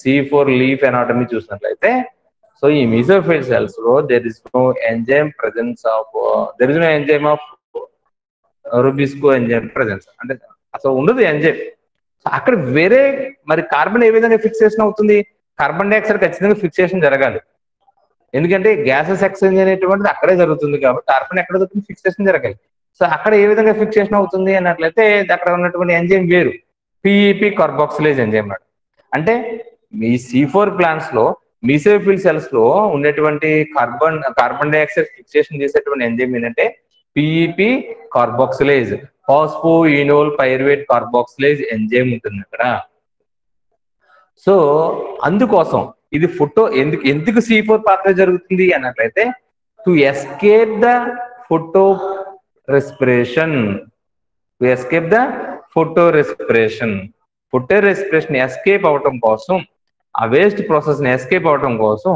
సి ఫోర్ లీఫ్ ఎనాటమీ చూసినట్లయితే సో ఈ mesophyll సెల్స్లో there is no enzyme presence of there is no enzyme of rubisco enzyme presence అంటే అసలు ఉండదు ఎంజైమ్ అక్కడ వేరే మరి కార్బన్ ఏ విధంగా ఫిక్సేషన్ అవుతుంది? కార్బన్ డైఆక్సైడ్ ఖచ్చితంగా ఫిక్సేషన్ జరగాలి. ఎందుకంటే గ్యాసెస్ ఎక్స్చేంజ్ అనేటువంటిది అక్కడే జరుగుతుంది కాబట్టి కార్బన్ ఎక్కడ దొరుకుతుంది ఫిక్సేషన్ జరగాలి. సో అక్కడ ఏ విధంగా ఫిక్సేషన్ అవుతుంది అన్నట్లయితే అక్కడ ఉన్నటువంటి ఎంజైమ్ వేరు. పిఈపి కార్బాక్సిలేజ్ ఎంజైమ్ అంటే ఈ సి ఫోర్ ప్లాంట్స్లో మీసోఫిల్ సెల్స్లో ఉండేటువంటి కార్బన్ కార్బన్ డైఆక్సైడ్ ఫిక్సేషన్ చేసేటువంటి ఎంజైమ్ ఏంటంటే PEP carboxylase phosphoenol pyruvate carboxylase enzyme ఉంటుంది అక్కడ. సో అందుకోసం ఇది ఫోటో ఎందుకు ఎందుకు సి ఫోర్ పాత్ర జరుగుతుంది అన్నట్లయితే to escape the photorespiration to escape the photorespiration photorespiration escape అవటం కోసం ఆ వేస్ట్ ప్రాసెస్ని ఎస్కేప్ అవడం కోసం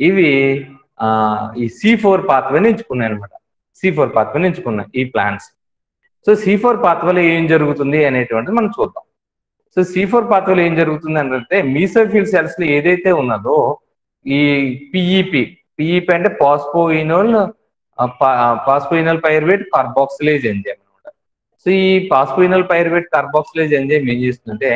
ఇవి ఈ సి ఫోర్ పాత్వేని ఎంచుకున్నాయి అనమాట సి ఫోర్ పాత్వేని ఎంచుకున్నాయి ఈ ప్లాంట్స్ సో సి ఫోర్ పాత్వలో ఏం జరుగుతుంది అనేటువంటిది మనం చూద్దాం. సో సి ఫోర్ పాత్వలో ఏం జరుగుతుంది అంటే మీసోఫిల్ సెల్స్లో ఏదైతే ఉన్నదో ఈ పిఈపి పిఈపి అంటే phosphoenol phosphoenol pyruvate carboxylase enzyme అనమాట సో ఈ పాస్పోయినల్ పైర్వేట్ కార్బాక్సిలేజ్ ఎంజైమ్ ఏం చేస్తుందంటే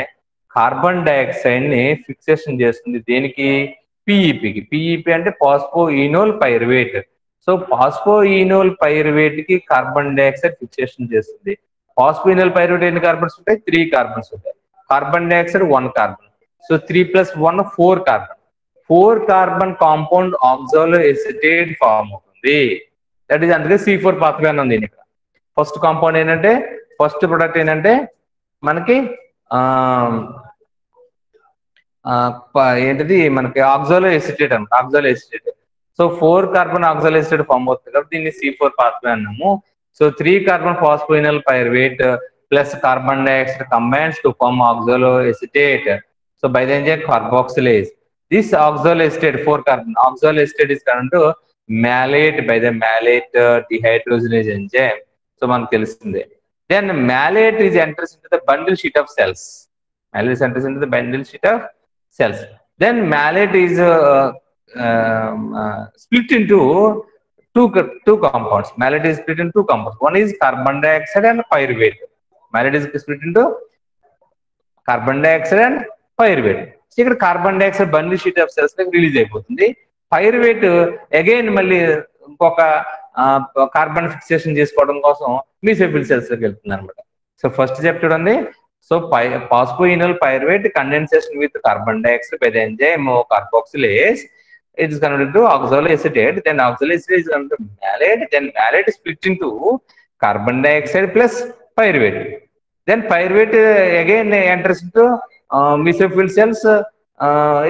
కార్బన్ డైఆక్సైడ్ని ఫిక్సేషన్ చేస్తుంది. దేనికి? పిఈపికి పిఈపి అంటే పాస్పోయినోల్ పైర్వేట్. సో పాస్పోయినోల్ పైర్వేట్కి కార్బన్ డైఆక్సైడ్ ఫిక్సేషన్ చేస్తుంది. పాస్పోయినోల్ పైర్వేట్ ఎన్ని కార్బన్స్ ఉంటాయి? త్రీ కార్బన్స్ ఉంటాయి. Carbon dioxide one carbon. So three plus one four carbon. Four carbon compound oxaloacetate form అవుతుంది. దట్ ఈస్ అందుకే సి ఫోర్ పాత్వే అని ఉంది ఇక్కడ. ఫస్ట్ కాంపౌండ్ ఏంటంటే? ఫస్ట్ ప్రొడక్ట్ ఏంటంటే? మనకి ఏంటిది? మనకి ఆక్సోలో ఎసిటేట్ అనమాట oxaloacetate so four carbon oxaloacetate form అవుతుంది కాబట్టి దీన్ని సి ఫోర్ పాత్వే అన్నాము. So three carbon phosphoenol pyruvate plus carbon dioxide combines to form oxaloacetate so by the enzyme carboxylase. This oxaloacetate four carbon oxaloacetate is current malate by the malate dehydrogenase enzyme. So మనకు తెలిసిందే. Then malate is enters into the bundle sheath of cells malate is enters into the bundle sheath of cells then malate is split in two two two compounds malate is split in two compounds one is carbon dioxide and pyruvate malate is split in two carbon dioxide and pyruvate ఇక్కడ carbon dioxide bundle sheath of cells release అయిపోతుంది. ఫైర్ వేట్ అగైన్ మళ్ళీ ఇంకొక కార్బన్ ఫిక్సేషన్ చేసుకోవడం కోసం మీ సెఫిల్ సెల్స్లోకి వెళ్తుంది అనమాట సో ఫస్ట్ స్టెప్ చూడండి. So pi phosphoenol pyruvate condensation with carbon dioxide by enzyme carboxylase it is converted to oxygen acetate then oxygen acetate is then malate split into carbon dioxide plus pyruvate then pyruvate again enters to mesophyll cells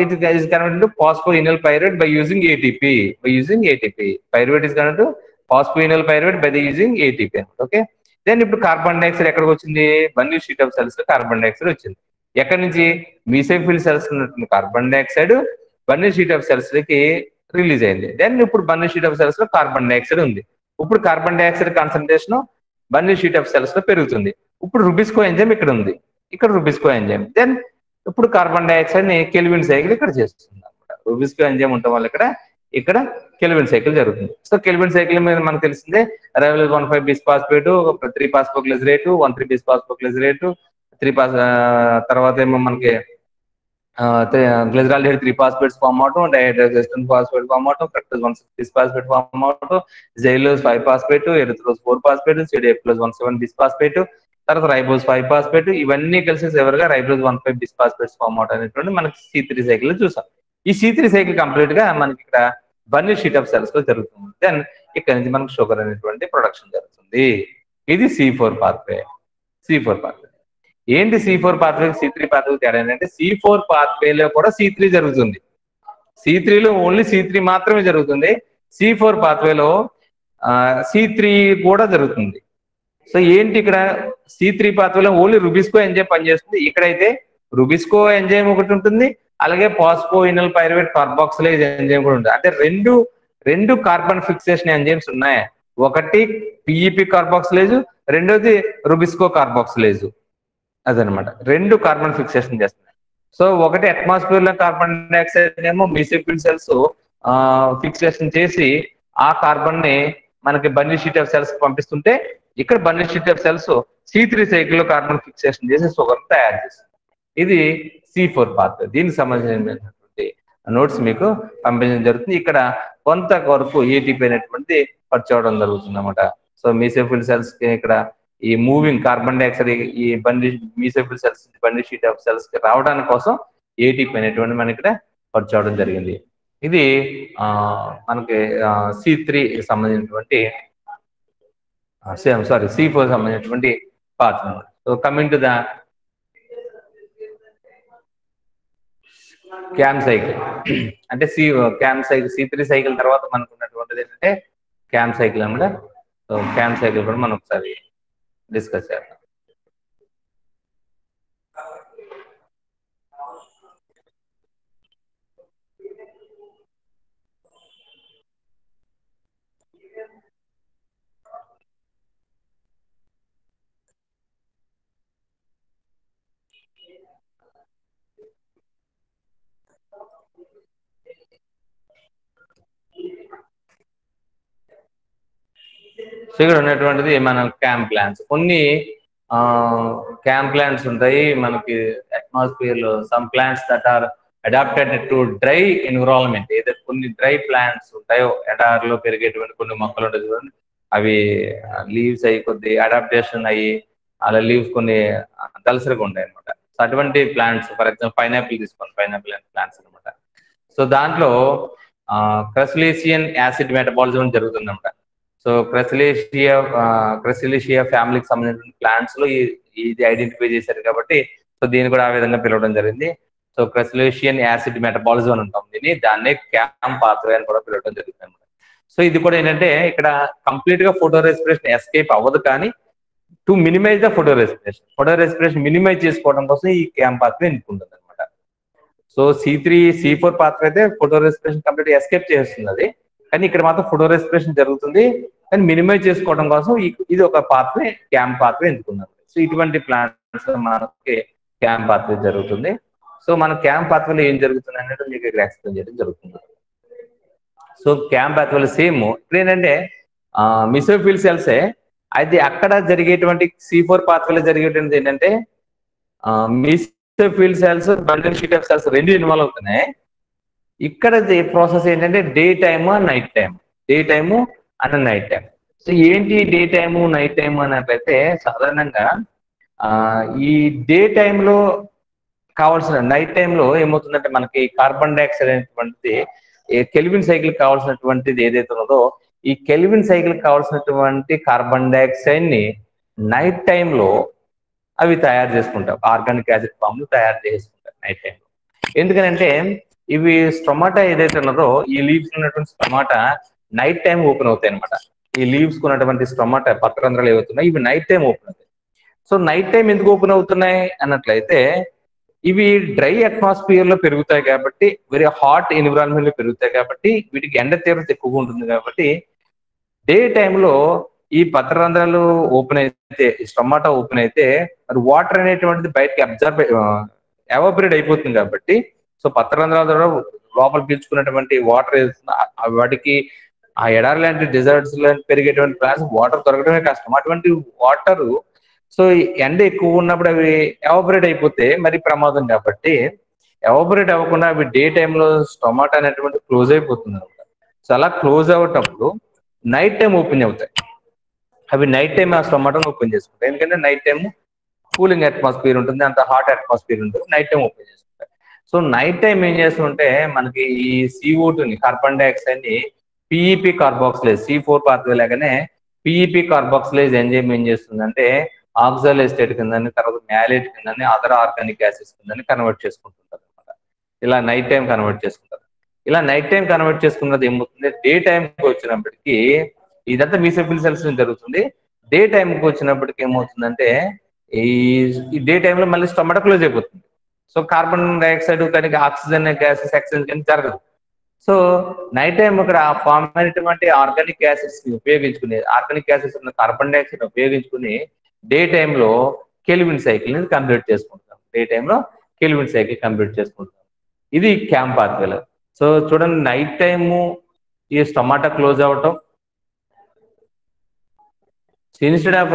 it is converted to phosphoenol pyruvate by using ATP by using ATP pyruvate is converted to phosphoenol pyruvate by using ATP okay okay? Then ఇప్పుడు కార్బన్ డైఆక్సైడ్ ఎక్కడికి వచ్చింది? Bundle sheath of cells carbon dioxide వచ్చింది. ఎక్కడి నుంచి? మీసైఫిల్ సెల్స్ ఉన్నటువంటి carbon dioxide bundle sheath of సెల్స్కి release అయింది. దెన్ ఇప్పుడు బన్యూ షీట్ ఆఫ్ సెల్స్లో కార్బన్ డైఆక్సైడ్ ఉంది. ఇప్పుడు carbon dioxide concentration bundle sheath of సెల్స్లో పెరుగుతుంది. ఇప్పుడు రుబిస్కో ఎంజైమ్ ఇక్కడ ఉంది. ఇక్కడ రుబిస్కో ఎంజైమ్ దెన్ ఇప్పుడు కార్బన్ డైఆక్సైడ్ని కెల్విన్ సైకిల్ ఇక్కడ చేస్తుంది అనమాట రుబిస్కో ఎంజైమ్ ఉండటం వల్ల ఇక్కడ ఇక్కడ కెల్విన్ సైకిల్ జరుగుతుంది. సో కెల్విన్ సైకిల్ మీద మనకు తెలిసిందే rival one five bis phosphate three phosphoglycerate one three bis phosphoglycerate three phospho తర్వాత ఏమో మనకి గ్లిజరాల్ త్రీ పాస్పేట్స్ ఫామ్ అవటం డైహైడ్రోజెస్టన్ పాస్పేట్ ఫామ్ అవటం fructose one six bis phosphate form అవటం xylose five phosphate erythrose four phosphate CDF plus one seven bis phosphate తర్వాత రైబోస్ ఫైవ్ పాస్పేట్ ఇవన్నీ కలిసి ఎవరుగా ribose one five bis phosphates form అవటం అనేటువంటి మనకి సి త్రీ సైకిల్ చూసాం. ఈ సి త్రీ సైకిల్ కంప్లీట్గా మనకి ఇక్కడ బన్నీ షీట్ ఆఫ్ సెల్స్లో జరుగుతుంది. దెన్ ఇక్కడ నుంచి మనకు షుగర్ అనేటువంటి ప్రొడక్షన్ జరుగుతుంది. ఇది C four pathway C four pathway ఏంటి C four pathway C three pathway తేడా ఏంటంటే సి ఫోర్ పాత్వేలో కూడా సి త్రీ జరుగుతుంది. సి త్రీలో ఓన్లీ సి త్రీ మాత్రమే జరుగుతుంది. సి ఫోర్ పాత్వేలో సి త్రీ కూడా జరుగుతుంది. సో ఏంటి ఇక్కడ? సి త్రీ పాత్వేలో ఓన్లీ రుబీస్కో ఎంజైమ్ పనిచేస్తుంది. ఇక్కడైతే రుబిస్కో ఎంజైమ్ ఒకటి ఉంటుంది అలాగే పాస్పోయినల్ పైరువేట్ కార్బాక్సిలైజ్ ఎంజైమ్ కూడా ఉంటుంది. అంటే రెండు రెండు కార్బన్ ఫిక్సేషన్ ఎంజైమ్స్ ఉన్నాయి. ఒకటి పిఈపి కార్బాక్సిలేజ్ రెండోది రుబిస్కో కార్బాక్సిలేజ్ అదనమాట. రెండు కార్బన్ ఫిక్సేషన్ చేస్తున్నాయి. సో ఒకటి అట్మాస్ఫియర్లో కార్బన్ డైఆక్సైడ్ ఏమో మీసిఫిల్ సెల్స్ ఫిక్సేషన్ చేసి ఆ కార్బన్ని మనకి బన్నీ షీట్ ఆఫ్ సెల్స్ పంపిస్తుంటే ఇక్కడ bundle sheath of cells C three సైకిల్లో కార్బన్ ఫిక్సేషన్ చేసి షుగర్ తయారు చేస్తుంది. ఇది సి ఫోర్ పార్ట్ దీనికి సంబంధించినటువంటి నోట్స్ మీకు పంపించడం జరుగుతుంది. ఇక్కడ కొంత వరకు ఏటీపీ అనేటువంటి పర్చవడం జరుగుతుంది అనమాట సో మీసెఫిల్ సెల్స్కి ఇక్కడ ఈ మూవింగ్ కార్బన్ డైఆక్సైడ్ ఈ బండి mesophyll cells bundle sheath of సెల్స్కి రావడానికి కోసం ఏటీపీ అనేటువంటి మన ఇక్కడ పర్చవడం జరిగింది. ఇది ఆ మనకి సి త్రీ సంబంధించినటువంటి సారీ సి ఫోర్ సంబంధించినటువంటి part so coming to the CAM cycle అంటే C CAM cycle C three cycle తర్వాత మనకు ఉన్నటువంటిది ఏంటంటే క్యామ్ సైకిల్ అనమాట సో క్యామ్ సైకిల్ కూడా మనం ఒకసారి డిస్కస్ చేద్దాం సో ఇక్కడ ఉన్నటువంటిది మన క్యాంప్ ప్లాన్స్ కొన్ని క్యాంప్ ప్లాంట్స్ ఉంటాయి. మనకి అట్మాస్ఫియర్లో some plants that are adapted to dry environment ఏదైతే కొన్ని డ్రై ప్లాంట్స్ ఉంటాయో ఎడారిలో పెరిగేటువంటి కొన్ని మొక్కలు ఉంటాయి చూడండి. అవి లీవ్స్ అయ్యి కొద్ది అడాప్టేషన్ అయ్యి అలా లీవ్స్ కొన్ని దలసరిగా ఉంటాయి అనమాట సో అటువంటి ప్లాంట్స్ ఫర్ ఎగ్జాంపుల్ పైనాపిల్ తీసుకోండి. పైనాపిల్ ప్లాంట్స్ అనమాట సో దాంట్లో క్రస్లేసియన్ యాసిడ్ మెటబాలిజం జరుగుతుంది అనమాట సో క్రెసిలేషియా క్రెసిలేషియా ఫ్యామిలీకి సంబంధించిన ప్లాంట్స్లో ఇది ఐడెంటిఫై చేశారు కాబట్టి సో దీన్ని కూడా ఆ విధంగా పిలవడం జరిగింది. సో క్రెసిలేషియన్ యాసిడ్ మెటబాలిజం అని ఉంటాం దీన్ని దాన్నే క్యామ్ పాత్వే అని కూడా పిలవడం జరుగుతుంది అనమాట. సో ఇది కూడా ఏంటంటే ఇక్కడ కంప్లీట్గా ఫోటో రెస్పిరేషన్ ఎస్కేప్ అవ్వదు కానీ to minimize the photorespiration photorespiration minimize చేసుకోవడం కోసం ఈ క్యామ్ పాత్వే ఎన్నుకుంటుంది అనమాట. So C three C four పాత్ర అయితే ఫోటో రెస్పిరేషన్ కంప్లీట్ ఎస్కేప్ చేస్తుంది అది. కానీ ఇక్కడ మాత్రం ఫోటో రెస్పిరేషన్ జరుగుతుంది. కానీ మినిమైజ్ చేసుకోవడం కోసం ఇది ఒక పాత్వే క్యాంప్ పాత్వే ఎంచుకున్నారు సో ఇటువంటి ప్లాంట్స్ మనకి క్యాంప్ పాత్వే జరుగుతుంది. సో మన క్యాంప్ పాత్వేలో ఏం జరుగుతుంది అనేది మీకు ఇక్కడ ఎక్స్ప్లెయిన్ చేయడం జరుగుతుంది. సో క్యాంప్ పాత్వేలో సేమ్ ఇప్పుడు ఏంటంటే మిసోఫిల్ సెల్సే అయితే అక్కడ జరిగేటువంటి సి ఫోర్ పాత్వేలో జరిగేటువంటి ఏంటంటే mesophyll cells bundle sheath of cells రెండు ఇన్వాల్వ్ అవుతున్నాయి. ఇక్కడ ప్రాసెస్ ఏంటంటే day time night time day time and night time so ఏంటి డే టైము నైట్ టైం అన్నట్లయితే సాధారణంగా ఈ డే టైంలో కావాల్సిన నైట్ టైంలో ఏమవుతుందంటే మనకి కార్బన్ డైఆక్సైడ్ అనేటువంటిది కెల్విన్ సైకిల్ కావాల్సినటువంటిది ఏదైతే ఉన్నదో ఈ కెల్విన్ సైకిల్ కావాల్సినటువంటి కార్బన్ డైఆక్సైడ్ని నైట్ టైంలో అవి తయారు చేసుకుంటాం. ఆర్గానిక్ యాసిడ్ ఫామ్ తయారు చేసుకుంటాం నైట్ టైంలో ఎందుకనంటే ఇవి స్టొమాటా ఏదైతే ఉన్నదో ఈ లీవ్స్ ఉన్నటువంటి స్టొమాటా నైట్ టైం ఓపెన్ అవుతాయి అనమాట ఈ లీవ్స్ ఉన్నటువంటి స్టొమాటా పత్రరంధ్రాలు ఏవైతున్నాయి ఇవి నైట్ టైం ఓపెన్ అవుతాయి. సో నైట్ టైం ఎందుకు ఓపెన్ అవుతున్నాయి అన్నట్లయితే ఇవి డ్రై అట్మాస్ఫియర్లో పెరుగుతాయి కాబట్టి వెరీ హాట్ ఎన్విరాన్మెంట్లో పెరుగుతాయి కాబట్టి వీటికి ఎండ తీవ్రత ఎక్కువగా ఉంటుంది కాబట్టి డే టైంలో ఈ పత్రరంధ్రాలు ఓపెన్ అయితే స్టొమాటో ఓపెన్ అయితే మరి వాటర్ అనేటువంటిది బయటకి అబ్జర్వ్ ఎవాపరేట్ అయిపోతుంది కాబట్టి సో పత్రరంధ్రాల ద్వారా లోపల పీల్చుకున్నటువంటి వాటర్ వాటికి ఆ ఎడారి లాంటి డిజర్ట్స్ లాంటి పెరిగేటువంటి ప్లాంట్స్ వాటర్ దొరకడమే కష్టం. అటువంటి వాటర్ సో ఎండ ఎక్కువ ఉన్నప్పుడు అవి ఎవాపరేట్ అయిపోతే మరి ప్రమాదం కాబట్టి ఎవాపరేట్ అవ్వకుండా అవి డే టైంలో స్టొమాటో అనేటువంటి క్లోజ్ అయిపోతుంది అనమాట. సో అలా క్లోజ్ అవ్వటప్పుడు నైట్ టైం ఓపెన్ అవుతాయి. అవి నైట్ టైం ఆ స్టొమాటోని ఓపెన్ చేసుకుంటాయి. ఎందుకంటే నైట్ టైం కూలింగ్ అట్మాస్ఫియర్ ఉంటుంది. అంత హాట్ అట్మాస్ఫియర్ ఉంటుంది. నైట్ టైం ఓపెన్ చేసుకుంటాయి. సో నైట్ టైం ఏం చేస్తుంటే మనకి ఈ సిఓ టూని carbon డైఆక్సైడ్ని PEP carboxylase C four pathway లాగానే పిఈపి కార్బాక్సిలేజ్ ఎంజైమ్ ఏం చేస్తుందంటే ఆక్సల్ ఎస్టేట్ కిందని తర్వాత మ్యాలేట్ కిందని అదర్ ఆర్గానిక్ యాసిడ్స్ కిందని కన్వర్ట్ చేసుకుంటుంటారు అనమాట ఇలా నైట్ టైం కన్వర్ట్ చేసుకుంటారు. ఇలా నైట్ టైం కన్వర్ట్ చేసుకున్నది ఏమవుతుంది? డే టైంకి వచ్చినప్పటికీ ఇదంతా మీసెఫిల్ సెల్స్ జరుగుతుంది. డే టైంకి వచ్చినప్పటికి ఏమవుతుందంటే ఈ డే టైంలో మళ్ళీ స్టమట క్లోజ్ అయిపోతుంది. సో కార్బన్ డైఆక్సైడ్ కానీ ఆక్సిజన్ గ్యాసెస్ ఎక్స్చేంజ్ కానీ జరగదు. సో నైట్ టైం ఇక్కడ ఫామ్ అయినటువంటి ఆర్గానిక్ యాసిడ్స్ని ఉపయోగించుకుని ఆర్గానిక్ యాసిడ్స్ ఉన్న కార్బన్ డైఆక్సైడ్ ఉపయోగించుకుని డే టైంలో కెల్విన్ సైకిల్ని కంప్లీట్ చేసుకుంటాం. డే టైంలో కెల్విన్ సైకిల్ కంప్లీట్ చేసుకుంటాం. ఇది క్యాంప్ పాత్వేల సో చూడండి నైట్ టైము ఈ స్టొమాటో క్లోజ్ అవ్వటం instead of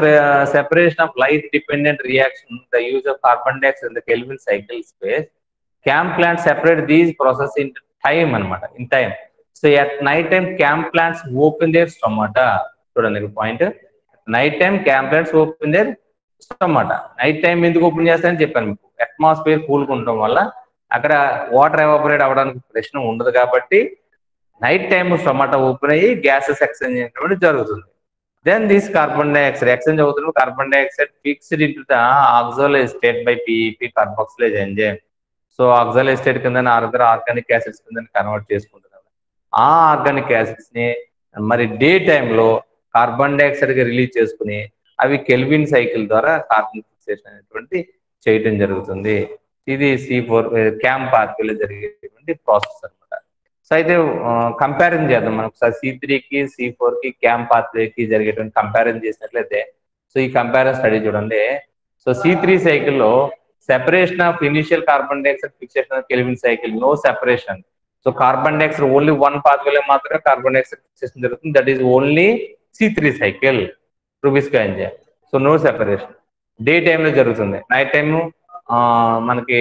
separation of light dependent reaction reaction, the use of carbon dioxide in the Kelvin cycle camp plant separate these process in time అనమాట in time so at night time camp plants open their stomata చూడండి point night time camp plants open their stomata night time ఎందుకు ఓపెన్ చేస్తారని చెప్పాను మీకు అట్మాస్ఫియర్ కూల్కుండడం వల్ల అక్కడ వాటర్ ఎవాపరేట్ అవ్వడానికి ప్రశ్న ఉండదు కాబట్టి నైట్ టైం స్టొమాట ఓపెన్ అయ్యి గ్యాసెస్ ఎక్స్చేంజ్ చేయడం జరుగుతుంది then this carbon dioxide exchange అవుతున్న carbon dioxide fixed into the oxaloacetate by PEP carboxylase enzyme so oxaloacetate కింద అదర్ ఆర్గానిక్ యాసిడ్స్ కింద కన్వర్ట్ చేసుకుంటున్నారు ఆ ఆర్గానిక్ యాసిడ్స్ని మరి డే టైంలో కార్బన్ డైఆక్సైడ్గా రిలీజ్ చేసుకుని అవి కెల్విన్ సైకిల్ ద్వారా కార్బన్ ఫిక్సేషన్ అనేటువంటి చేయటం జరుగుతుంది. ఇది సి ఫోర్ క్యాంప్ పార్క్లో జరిగేటువంటి ప్రాసెస్ అనమాట సో అయితే కంపారిజన్ చేద్దాం. మనం ఒకసారి సి త్రీకి సి ఫోర్కి క్యాంప్ పాత్వేకి జరిగేటువంటి కంపారిజన్ చేసినట్లయితే సో ఈ కంపారిజన్ స్టడీ చూడండి. సో సి త్రీ సైకిల్లో separation of initial carbon dioxide fixation of Calvin cycle no separation so carbon dioxide only one పాత్వేలో మాత్రమే కార్బన్ డైఆక్సైడ్ ఫిక్సేషన్ జరుగుతుంది. That is only C three cycle rubisco enzyme so no separation day టైంలో జరుగుతుంది. నైట్ టైము మనకి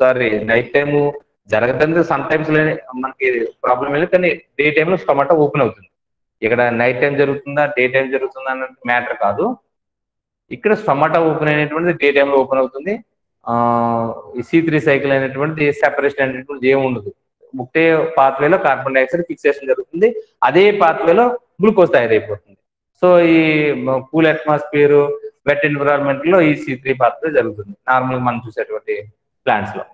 సారీ నైట్ టైము జరగదండి సమ్ టైమ్స్ మనకి ప్రాబ్లం లేదు కానీ డే టైంలో స్టొమాటో ఓపెన్ అవుతుంది. ఇక్కడ నైట్ టైం జరుగుతుందా డే టైం జరుగుతుందా అన్న మ్యాటర్ కాదు. ఇక్కడ స్టొమాటో ఓపెన్ అయినటువంటిది డే టైంలో ఓపెన్ అవుతుంది. ఈ సి త్రీ సైకిల్ అయినటువంటి సెపరేషన్ అనేటువంటిది ఏమి ఉండదు. ఒకటే పాత్వేలో కార్బన్ డైఆక్సైడ్ ఫిక్సేషన్ జరుగుతుంది. అదే పాత్వేలో గ్లూకోజ్ తయారైపోతుంది. సో ఈ కూల్ అట్మాస్ఫియర్ వెట్ ఎన్విరాన్మెంట్లో ఈ సి త్రీ పాత్ర జరుగుతుంది. నార్మల్ మనం చూసేటువంటి ప్లాంట్స్లో.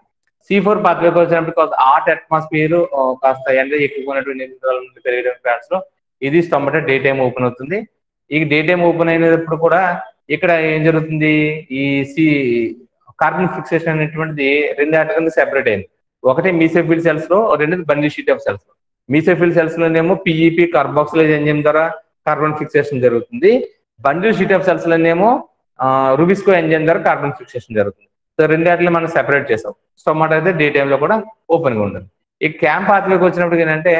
సి ఫోర్ పాత్వేకి వచ్చినప్పుడు ఆర్ట్ అట్మాస్ఫియర్ కాస్త ఎండ ఎక్కువ ఉన్నటువంటి ఎన్విరాన్మెంట్ పెరిగే ప్లాంట్స్లో ఇది స్టొమటో డే టైం ఓపెన్ అవుతుంది. ఈ డే టైం ఓపెన్ అయినప్పుడు కూడా ఇక్కడ ఏం జరుగుతుంది? ఈ సి కార్బన్ ఫిక్సేషన్ అనేటువంటిది రెండు ఆటగా సెపరేట్ అయింది. ఒకటి మీసెఫిల్ సెల్స్లో రెండోది బండి షీట్ ఆఫ్ సెల్స్లో. మీసెఫిల్ సెల్స్ లోనేమో పిఈపి కార్బాక్సిలేజ్ ఎంజిమ్ ద్వారా కార్బన్ ఫిక్సేషన్ జరుగుతుంది. బండిల్ షీట్ ఆఫ్ సెల్స్ లోనేమో రుబిస్కో ఎంజిన్ ద్వారా కార్బన్ ఫిక్సేషన్ జరుగుతుంది. సో రెండాటిని మనం సెపరేట్ చేసాం. స్టొమాటో అయితే డే టైంలో కూడా ఓపెన్గా ఉంటుంది ఈ క్యాంప్ ఆత్మకి వచ్చినప్పుడు ఏంటంటే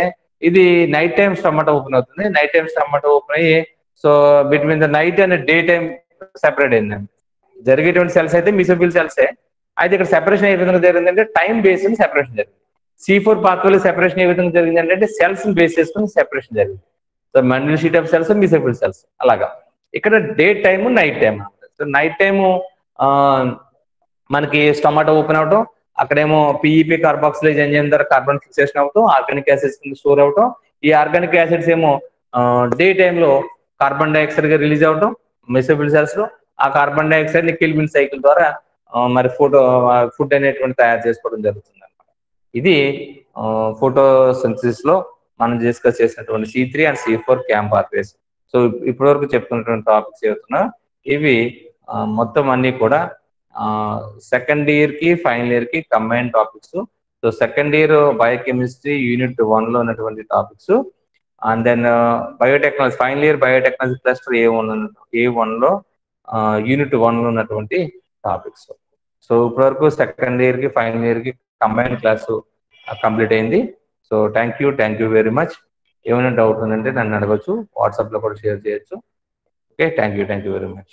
ఇది నైట్ టైం స్టొమాట ఓపెన్ అవుతుంది. నైట్ టైం స్టొమాటో ఓపెన్ అయ్యి so between the night and day time separate అయిందండి జరిగేటువంటి సెల్స్ అయితే మిసోఫిల్ సెల్సే అయితే ఇక్కడ సెపరేషన్ ఏ విధంగా జరిగిందంటే టైం బేస్ సెపరేషన్ జరిగింది. సి ఫోర్ పాత్వేలో సెపరేషన్ ఏ విధంగా జరిగింది అంటే సెల్స్ బేస్ చేసుకుని సెపరేషన్ జరిగింది. So bundle sheath of cells mesophyll cells అలాగా. ఇక్కడ day time night time so night time మనకి స్టొమాటో ఓపెన్ అవటం అక్కడేమో పిఈపి కార్బాక్సిలేజ్ ఎంజైమ్ ద్వారా కార్బన్ ఫిక్సేషన్ అవటం ఆర్గానిక్ యాసిడ్స్ కింద స్టోర్ అవటం. ఈ ఆర్గానిక్ యాసిడ్స్ ఏమో డే టైంలో కార్బన్ డైఆక్సైడ్గా రిలీజ్ అవటం మెసోఫిల్ సెల్స్లో. ఆ కార్బన్ డైఆక్సైడ్ని కిల్బిన్ సైకిల్ ద్వారా మరి ఫోటో ఫుడ్ అనేటువంటి తయారు చేసుకోవడం జరుగుతుంది అనమాట ఇది ఫోటో సింథసిస్లో మనం డిస్కస్ చేసినటువంటి C three and C four camp ఆర్పేస్ సో ఇప్పటి వరకు చెప్తున్నటువంటి టాపిక్స్ ఏవుతున్నా ఇవి మొత్తం అన్ని కూడా సెకండ్ ఇయర్కి ఫైనల్ ఇయర్కి combine topics so second year biochemistry unit వన్లో ఉన్నటువంటి topics and then biotechnology final year biotechnology cluster A one A వన్లో యూనిట్ వన్లో ఉన్నటువంటి టాపిక్స్ సో ఇప్పటివరకు సెకండ్ ఇయర్కి ఫైనల్ ఇయర్కి కంబైన్ క్లాసు కంప్లీట్ అయింది. So thank you thank you very much ఏమైనా డౌట్ ఉందంటే నన్ను అడగచ్చు. వాట్సాప్లో కూడా షేర్ చేయొచ్చు. Okay thank you thank you very much